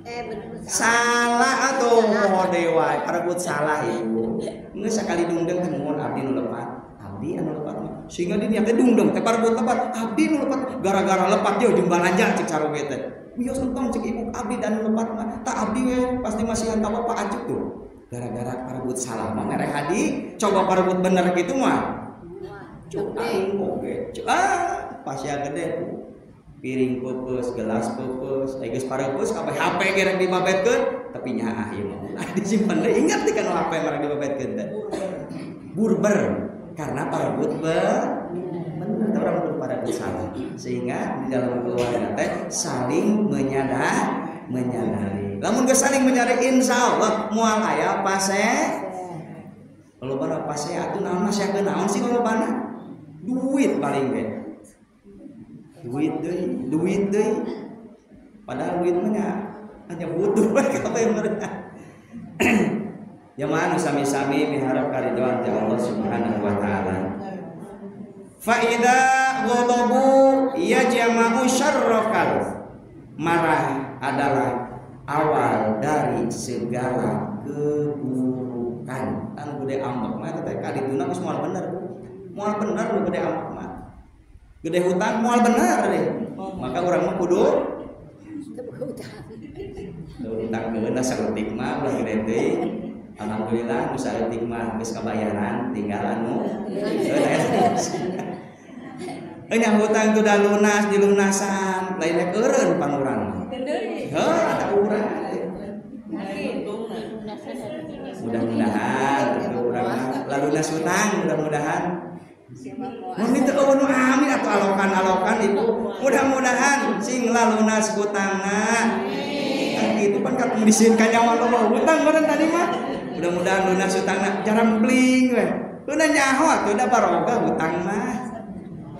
Eh salah atuh moho dewa parebut salah ibu. Geus sakali dungdeung teh nuhun abdi nu lepat. Abdi anu lepat sehingga di niat teh dungdeung teh parebut lepat. Abdi nu lepat. Gara-gara lepat dia jeung balanja cek caroge teh. Bios entong cek ibu abdi dan lepat mah. Tak abdi we pasti masih hantar apa ajuk tuh. Gara-gara parebut salah mah mereka hadi coba parebut bener gitu mah. Aing oge. Ah, pasya gede. Piring pupus, gelas pupus, ai geus pareupus kabeh HP gerek dibabetkeun, tapi nya ah ieu mah ulah disimpen deui. Ingat di kana HP merek dibabetkeun teh. Burber karena parebut be bener orang parebut salah. Sehingga di dalam keluarga teh saling menyadar menyadari. Lamun geus saling menyadari insyaallah moal aya pase kalau bana pas ya tuh naon masih agak naon sih kalau bana duit paling deh duit deh duit deh padahal duit mah hanya butuh yang mereka mana sami-sami miharap karidoan ya Allah subhanahu wa ta'ala. Faida ghadabu yajma'u syarrakal marah adalah awal dari segala keburukan. Kan gede ambek mah kali tuna geus bener. Moal bener lu gede ambek mah gede hutang moal bener deh. Maka orang mah kudu hutang keuna saeutik mah ulah gede teh. Alhamdulillah nu saeutik mah geus kabayaran tinggal anu Enya hutang itu udah lunas dilunasan lainnya keren panurang Heh, ada urang. Mudah-mudahan lalu lunas hutang mudah-mudahan. Mun itu nu amin atau alokan alokan ibu mudah-mudahan sing lunas hutangna kan gitu kan kan disinkan nyawa lo hutang meureun tadi mah mudah-mudahan lunas hutangna jarang bling we Udah nyaho atuh da barokah hutang mah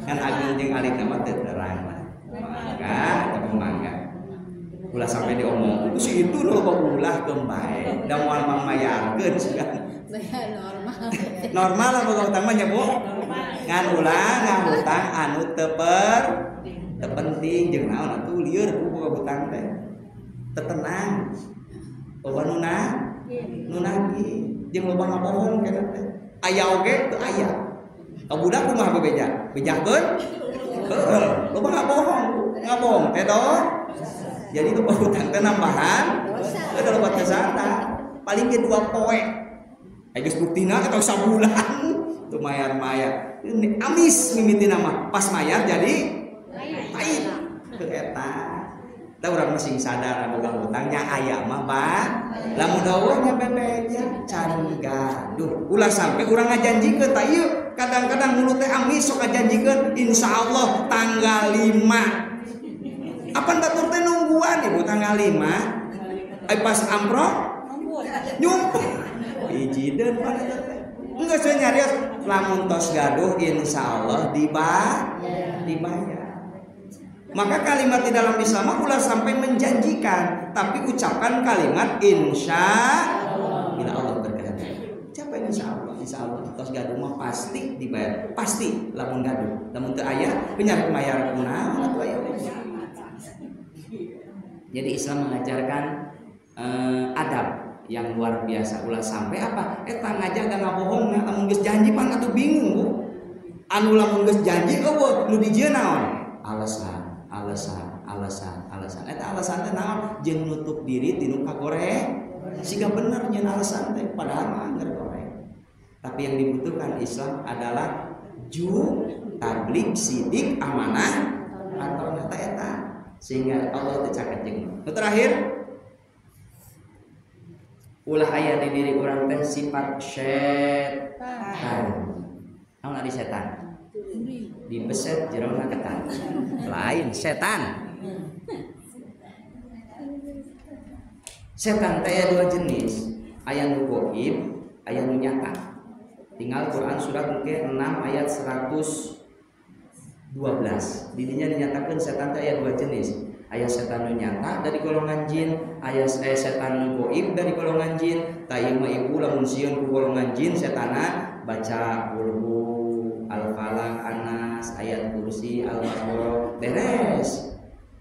kan agung jeung alik nama terang lah mangga tapi mangga. Ulah sampai diomong. Itu si itu lo bawa ulah kembali dan mau mang mayarkeun sugan normal. Normal lah boga utang mah nya bu? Ngan ulah ngan hutang anu teper. Terpenting jeung naon atuh lieur ku boga hutang teh. Tetenang. Loba nu na nu nagi jeung loba ngabohong kana teh. Aya oge teu aya. Kabudak kumaha bebeja bejakeun heeh. Loba ngabohong ngabohong teh doh jadi itu hutang teh nambahan. Ada loba ke sana paling ge dua poe aya geus buktina atau sabulan. Tuh mayar-mayar ini amis mimiti nama. Pas mayar jadi ke eta da urang masih sadar boga hutangnya aya mah Pak. Lamun dawa nya bebeja can gaduh. Ulah sampai urang ngajanjikeun ta ieu kadang-kadang mulut teh amis sok ngajanjikeun insyaallah tanggal 5 apa batur teh nungguan ibu? Tanggal 5 ai pas amprok nyumpuk hiji deun pada enggak saya nyarios lamun tos gaduh insyaallah dibayar dibayar maka kalimat di dalam Islam ulah sampai menjanjikan, tapi ucapkan kalimat insya bila Allah berkehendak. Siapa insya Allah? Insya Allah. Tos gaduh mah pasti dibayar, pasti. Lamun gaduh, lamun teu aya penyakit mayar kunaon. Jadi Islam mengajarkan eh, adab yang luar biasa ulah sampai apa? Eta ngajak gak ngabohong na lamun janji pan atuh bingung bu. Anu lamun geus janji eueuh nu dijieun naon? Alasan alasan alasan alasan. Eta alasan teh naon? Jeung nutup diri tinu kagoreng. Siga bener nyeun alasan teh padahal mah anggar goreng. Tapi yang dibutuhkan Islam adalah ju tablik sidik amanah. Atau eta eta. Sehingga Allah teh caket jeung. Terakhir ulah aya di diri orang teh sifat setan. Naon ari setan? Dibeset jerona ketan lain setan. Setan teh dua jenis. Aya nu goib aya nu nyata. Tinggal Quran surat mungkin 6 ayat 112 didinya dinyatakan setan teh aya dua jenis ayah setan nu nyata dari golongan jin. Ayah eh, setan nu goib dari golongan jin. Mah ibu lamun sieun ku golongan jin setana baca ulhu al falaq anas ayat kursi al baqarah beres.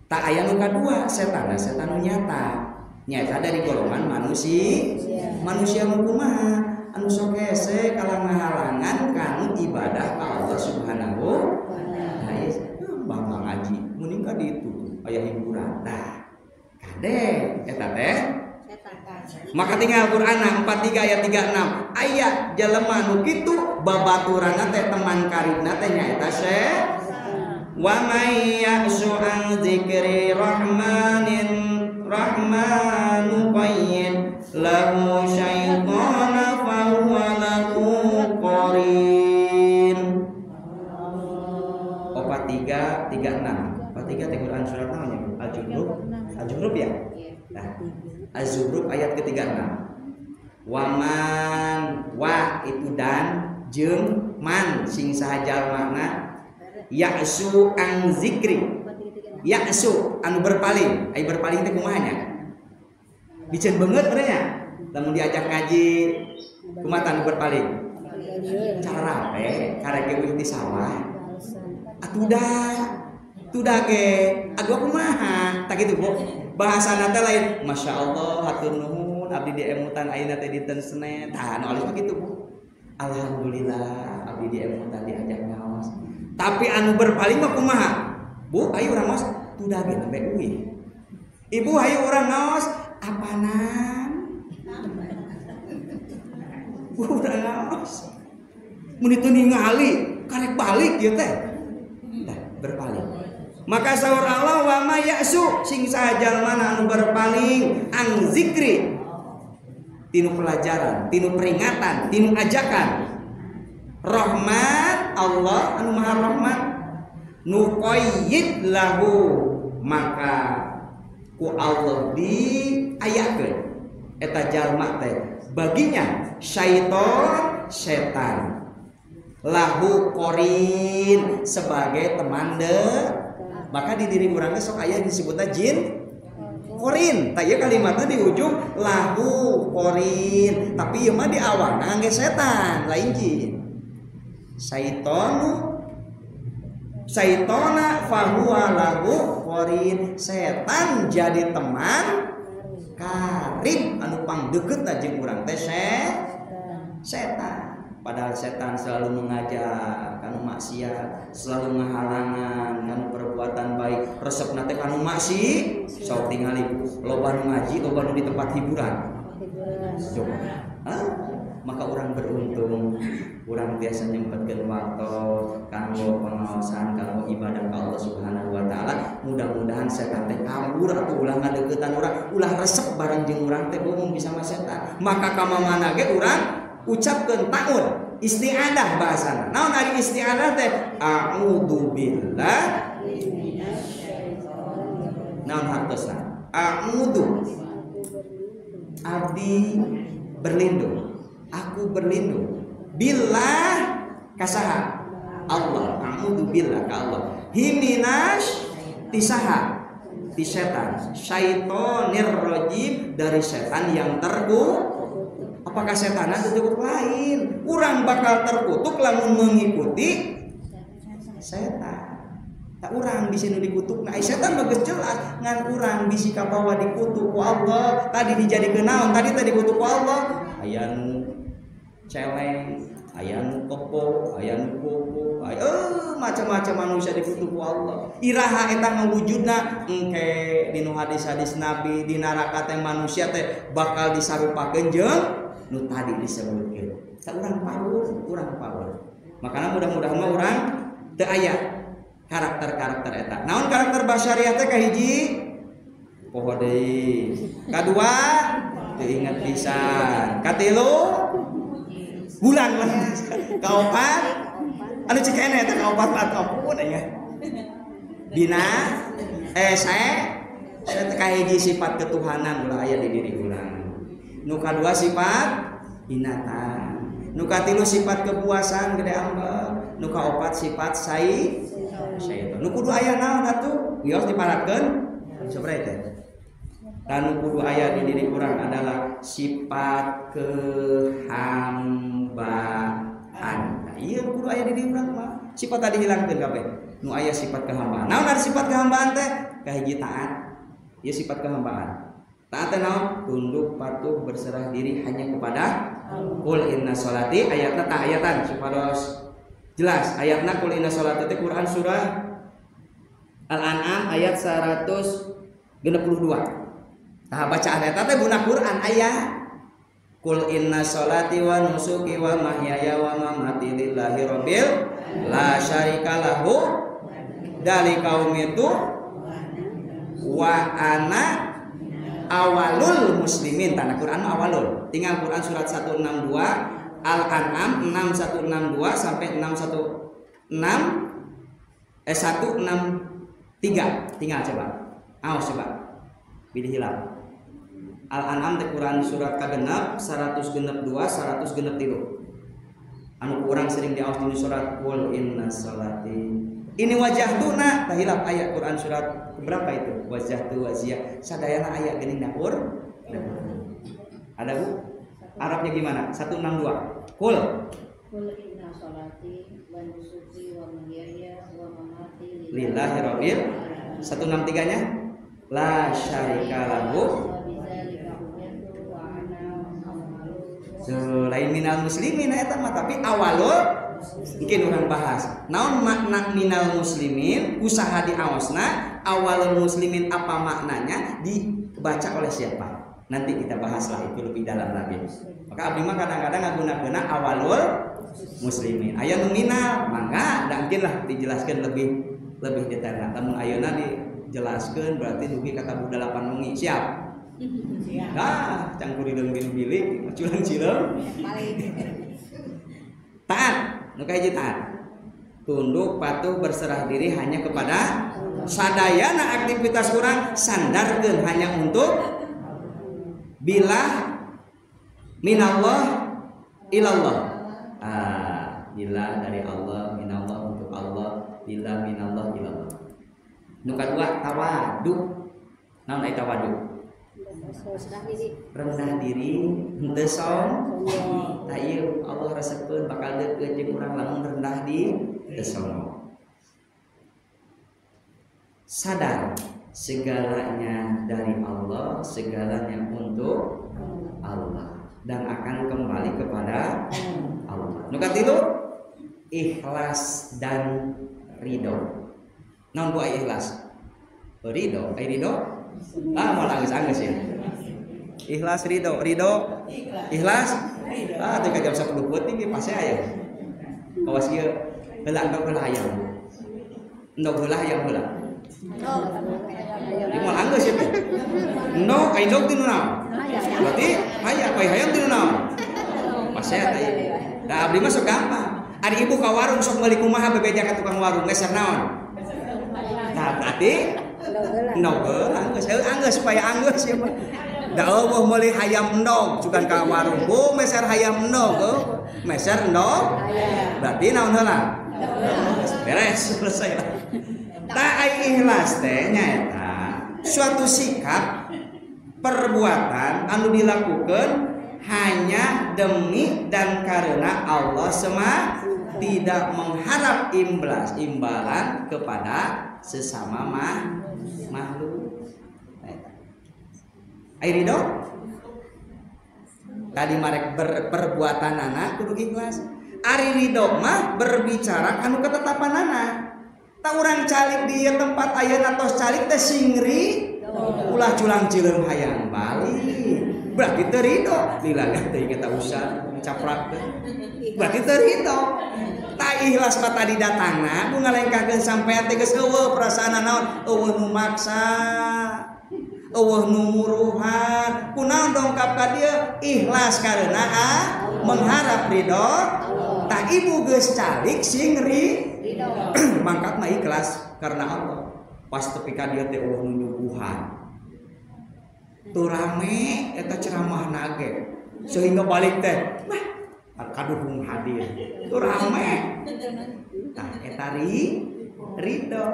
Tak ayah nu kadua setan setan nu nyata. Nyata dari golongan manusia. Manusia nu kumaha? Anu sok hese kalang halangan kanu ibadah ka Allah subhanahu wa taala. Bang bang ngaji mending ka ditu ayah hiburan. Nah kade eta teh maka tinggal Quran 43 ayat 36 ayat jelema nu kitu babaturana teh teman karibna teh nyaeta syekh? Wa may ya'shu an dzikri 36 waman wa itu dan jeng man sing sahajal makna. Yaksu ang zikri. Yaksu anu berpaling. Ay berpaling itu kumahanya dicen banget merenya. Namun diajak ngaji kumatan anu berpaling? Cara eh cara gue di sawah. Atudah tudah ke agak kumaha? Tak gitu bu. Bahasa nata lain masya Allah hatur nuhun abdi di emutan aina teh dinten senin tah nu alus begitu bu. Alhamdulillah abdi di emutan diajak ngawas. Tapi anu berpaling mah kumaha? Bu ayo urang tuh ge sampai uwi. Ibu ayo urang ngawas. Apanan bu urang ngawas. Mun itu ningali karek balik ya teh. Berpaling. Maka sahur Allah wa ma ya'su sing sajal mana anu berpaling? Ang zikri tinu pelajaran tinu peringatan tinu ajakan. Rahmat Allah anu maha nuqayyid lahu maka ku Allah di ayatkeun eta jalma teh. Baginya syaiton setan. Lahu korin sebagai teman de maka di diri orang sok ayah disebutnya jin korin. Tak ya kalimatnya di ujung lahu korin. Tapi ya mah di awal nangge setan lain jin saitonu saitona fahuwa lahu korin. Setan jadi teman karib. Anu pang deket aja kurang teh setan padahal setan selalu mengajak kanu maksiat selalu menghalangan kanu perbuatan baik. Resep nate kanu maksi sok loba nu ngaji loba di tempat hiburan. Coba maka orang beruntung orang biasa nyempetkan waktu kanggo pengawasan kanggo ibadah Allah Subhanahu wa taala. Mudah-mudahan setan teh kabur atau ulah ngadeukeutan orang. Ulah resep bareng jeung urang teh bisa mah setan. Maka kamana ge urang ucapkan tahun istiadah bahasa naon ari istiadah teh a'udzu billah. Naon hartosna a'udzu abdi berlindung. Aku berlindung. Billah kasaha. Allah. A'udzu billah ka Allah. Himinas tisaha. Ti setan. Syaitonir rajim dari setan yang terkutuk apakah setan itu cukup lain? Kurang bakal terkutuk lamun mengikuti setan. Tak orang bisa nu dikutuk. Nah setan bagus jelas. Ngan kurang bisa kabawa dikutuk ku Allah. Tadi dijadi kenaon tadi tadi kutuk ku Allah. Aya nu celeng aya nu kepo aya aya eh, macam-macam manusia dikutuk ku Allah. Iraha eta ngawujudna engke dinu hadis-hadis nabi di neraka teh manusia teh bakal disarupakeun jeung nu tadi disebutkan tak orang power orang power makanya mudah-mudahan mah orang teu aya karakter-karakter eta. Naon karakter basyariah teh kahiji poho deui. Kadua teu inget pisan. Katilu? Bulan lah. Kaopat? Anu cek ene teh kaopat atau pun ya. Dina eh saya saya kahiji sifat ketuhanan ulah aya di diri nuka dua sifat binatang. Nuka tilu sifat kepuasan gede amba nuka opat sifat sai syaitan. Nuku dua ayat naon atuh? Bios diparatkeun seperti itu. Dan nuku dua ayat di diri orang adalah sifat kehambaan. Nah, iya nuku dua ayat di diri orang mah. Sifat tadi hilangkeun kabeh. Nu aya sifat kehambaan. Naon ada sifat kehambaan teh? Kahiji taat ieu sifat kehambaan Taat? Tunduk patuh berserah diri hanya kepada Kul inna solati ayatnya tak ayatan supados. Jelas ayatnya kul inna solati Quran surah Al-An'am ayat 162 Nah baca ayat teh guna Quran ayat Kul inna solati wa nusuki wa mahyaya wa mamati lillahi rabbil la syarika lahu. Dari kaum itu wa ana awalul muslimin tanah Quran awalul. Tinggal Quran surat 162 Al-An'am 6162 sampai 616 eh 163 tinggal coba. Awas coba. Pilih hilang Al-An'am teh Quran surat kagenep 100 genep 2 100 genep 3 anu kurang sering diawas di surat qul inna salati ini wajah tuna tahilap ayat Quran surat berapa itu? Wajah tu wajah. Sadayana ayat gini dapur ada bu? Arabnya gimana? 162 qul Qul inna salati wa nusuki wa mahyaya wa mamati lillahi rabbil 163 nya? La syarika lahu. Selain minal muslimin. Eta mah tapi awalul mungkin orang bahas. Naon makna minal muslimin? Usaha diawasna awalul muslimin apa maknanya? Dibaca oleh siapa? Nanti kita bahaslah itu lebih dalam lagi. Maka abdi mah kadang-kadang ngaguna-guna awalul muslimin. Aya nu minal mangga mungkin lah dijelaskan lebih lebih detail. Namun ayeuna dijelaskan berarti dugi kata budalapan mengi siap? Nah, cangkuri dan bilik, culang cilem, taat nu kahiji taat tunduk patuh berserah diri hanya kepada sadayana aktivitas orang sandarkan hanya untuk bila minallah ilallah. Ah bila dari Allah minallah untuk Allah bila minallah ilallah. Nu kadua tawadu. Ai tawadu. Rendah diri henteu song iya Allah resepkeun bakal deukeut jeung urang lamun rendah di teu sombong. Sadar segalanya dari Allah, segalanya untuk Allah dan akan kembali kepada Allah. Nu katilu ikhlas dan ridho. Aya ikhlas? Ridho, aya ridho? Ah, mau anggeus-anggeus ya. Ikhlas ridho, ridho ikhlas? Ah tuh jam sepuluh putih ge pasti aya kawas ieu heula endog heula hayam endog heula hayam heula Oh, di moal anggeus ya teh endog ai endog tinu naon berarti hayam ai hayam tinu naon pasti aya teh da abdi mah sok gampang ari ibu ka warung sok meuli kumaha bebeja ka tukang warung. Geser naon? Nah berarti endog heula anggeus heuh anggeus supaya anggeus ya mah Da eueuh meuli hayam endog cukan ka warung. Bu meser hayam eueuh. Meser endog. Berarti naon heula? Beres selesai lah. Tak ikhlas teh nyaeta suatu sikap perbuatan anu dilakukan hanya demi dan karena Allah sema tidak mengharap imbas imbalan kepada sesama mah makhluk. Air ridho tadi marek ber, perbuatan anak kudu ikhlas. Ari ridho mah berbicara anu ketetapan anak tak orang calik di tempat ayah tos calik teh singri. Ulah culang cileum hayang bali. Berarti teu ridho dilagah teh kita usah caprak berarti tak ikhlas mata didatang ngalengkakan sampai perasaan naon? Maksa numuruhan kunal dongkap dia ikhlas karena ah, mengharap ridho. Tak ibu geus calik sing ri mangkat mah ikhlas karena Allah. Pas tepi ka dia teh Allah nunyuguhan tuh rame eta ceramah nage. Sehingga balik teh mah kaduhung hadir. Tuh rame. Nah eta ri ridho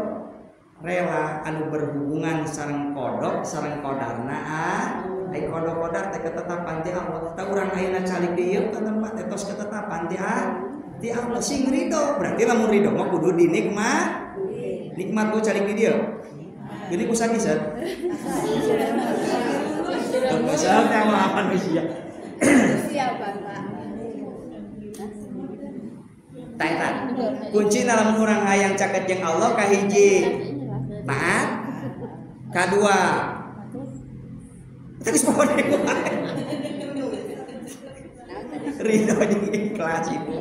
rela anu berhubungan sareng kodok sareng kodarna ah ai kodok kodar teh ketetapan ti Allah. Ta urang ayeuna calik di ieu ke tempat etos ketetapan ti ah ti Allah sing ridho berarti lamun ridho mah kudu dinikmat. Nikmat ku calik di dieu. Jadi ku sakit Pasal teh apa sia. Siapa, Taetan. Kunci dalam orang hayang caket jeung Allah kahiji taat kedua tadi semua Ridho jeung ikhlas ibu.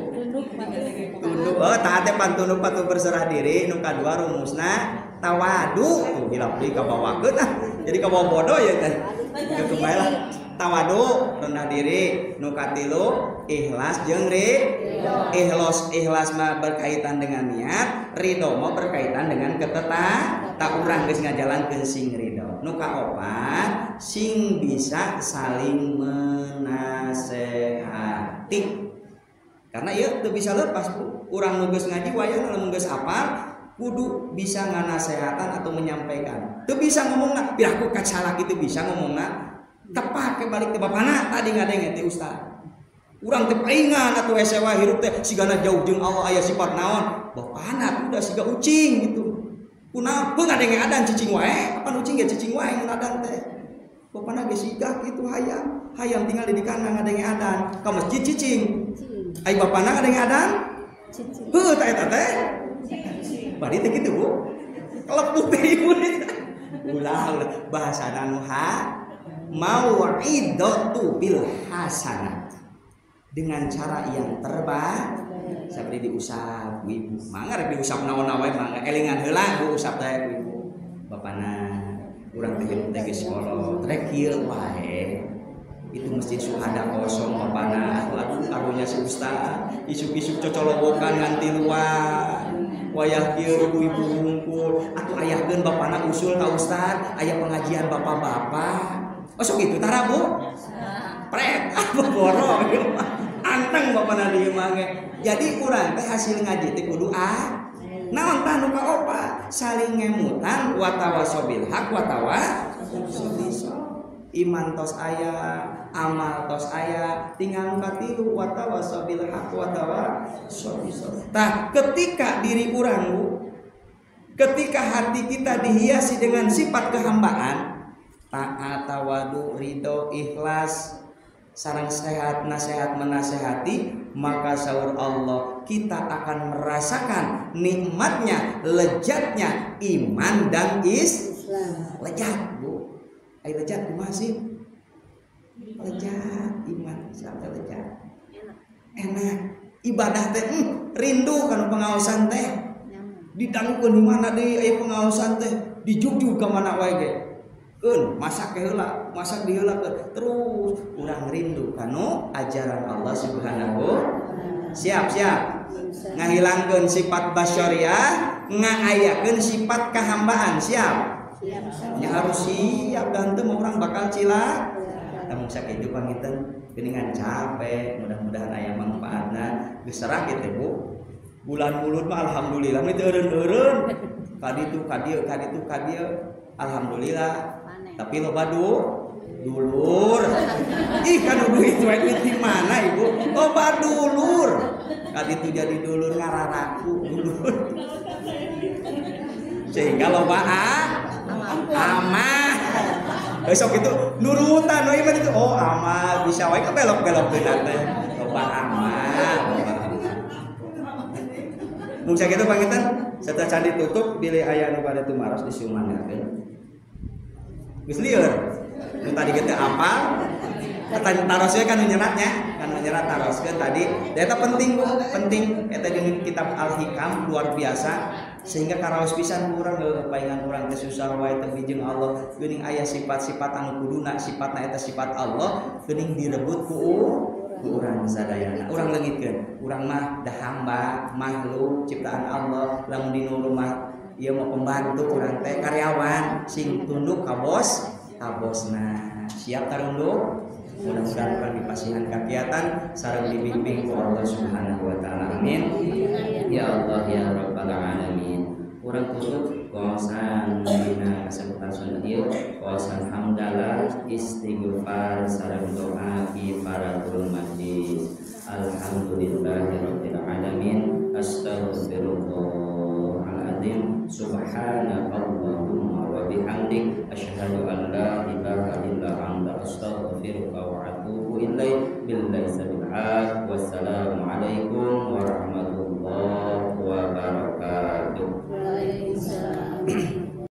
Tunduk, oh taatnya pantunduk patuh berserah diri. Nu kadua rumusna tawadu. Hilap di kabawakeun. Jadi kabawa bodoh ya bae lah. Tawadu rendah diri. Nu katilu ikhlas jeung ri. Ikhlas. Ikhlas mah berkaitan dengan niat, ridho mah berkaitan dengan ketetapan tak urang geus ngajalankeun sing ridho nu kaopat sing bisa saling menasehati. Karena ieu teu bisa lepas bu. Urang nu geus ngaji wayang nu geus apal kudu bisa nganasehatan atau menyampaikan. Teu bisa ngomongna biar aku salah gitu bisa ngomongna tepat ke balik ke bapana tadi ngadenge teh ustaz. Urang teh paingan atuh sewa hirup teh sigana jauh jeung Allah aya sifat naon. Bapana udah siga ucing gitu. Kuna beung ngadenge adan cicing wae. Apa ucing ge cicing wae mun adan teh? Bapana ge siga kitu hayam hayam tinggal di kandang ngadenge adan ka masjid cicing. Ai bapana ngadenge adan heuh teh eta teh. Bari teh kitu bu kelepuk teh ibu ulah bahasa nanu ha mau'idatu bil hasanat. Dengan cara yang terbaik. Seperti diusap ibu mangga rek diusap naon-naon mangga elingan heula bu usap teh ibu bapana urang teh teh geus kolot wae. Itu masjid suhada kosong bapana. Lagu karunya si ustaz isuk-isuk cocolobokan nganti luar wayah kieu ibu-ibu ngumpul. Atuh ayahkeun bapana usul ka ustaz aya pengajian bapak-bapak Oh sok itu tara bu? Prek apa borong? Anteng bapak nadi mange. Jadi kurang teh hasil ngaji teh kudu ah. Naon tah nu opa saling ngemutan watawa sobil hak watawa iman tos aya amal tos aya tinggal nuka tilu watawa sobil hak watawa sobil tah ketika diri kurang bu ketika hati kita dihiasi dengan sifat kehambaan taat tawadu ridho ikhlas. Sarang sehat nasihat menasehati maka sahur Allah kita akan merasakan nikmatnya lejatnya iman dan is lejat bu. Ayo lejat masih lejat iman sampai lejat enak. Ibadah teh hmm, rindu kan pengawasan teh. Didangukeun di mana deh ayo pengawasan teh? Dijuk-juk ke mana wae masak heula, masak diheula terus urang rindu kanu ajaran Allah Subhanahu siap siap. Ngahilangkeun sifat basyariah ngayakeun sifat kehambaan. Siap. Ya harus siap dan teu orang bakal cilak namun sakitu pangitan geuningan capek mudah-mudahan aya manfaatna. Geus serah kitu Bu. Bulan mulut mah alhamdulillah mah teu eureun-eureun kaditu kadieu kaditu kadieu alhamdulillah tapi lo badu dulur. Ih kan duit cuek di mana ibu? Loba dulur kali itu jadi dulur ngararaku dulur. Sehingga loba a amah besok itu nurutan oh itu. Oh amah bisa wae belok belok benar teh loba amah Mungkin gitu pangitan setelah candi tutup bilih ayah nu pada di siumangakeun Gus liur. Tadi kita apa? Kata tarosnya kan menyeratnya, kan menyerat tarosnya tadi. Data penting penting. Eta dengan kitab Al Hikam luar biasa. Sehingga karaos pisan kurang paingan kurang kesusah wae tapi jeung Allah geuning aya sifat-sifat anu kuduna sifatna eta sifat Allah geuning direbut ku urang sadayana urang leungitkeun urang mah dah hamba makhluk ciptaan Allah lamun di rumah ia mau pembantu orang teh karyawan. Sing tunduk ka bos ka bosna. Siap tarunduk? Mudah-mudahan orang dipasihan kegiatan sarang dibimbing ku Allah Subhanahu wa taala. Amin. Ya Allah ya rabbal alamin. Kurang tutup kosan dina kesempatan sunnah kosan hamdalah istighfar sareng doa fi faratul majlis. Alhamdulillahirabbil alamin. Astaghfirullah سبحانك اللهم وبحمدك أشهد أن لا إله إلا أنت أستغفرك وأتوب إليك. بالليس بالعاد والسلام عليكم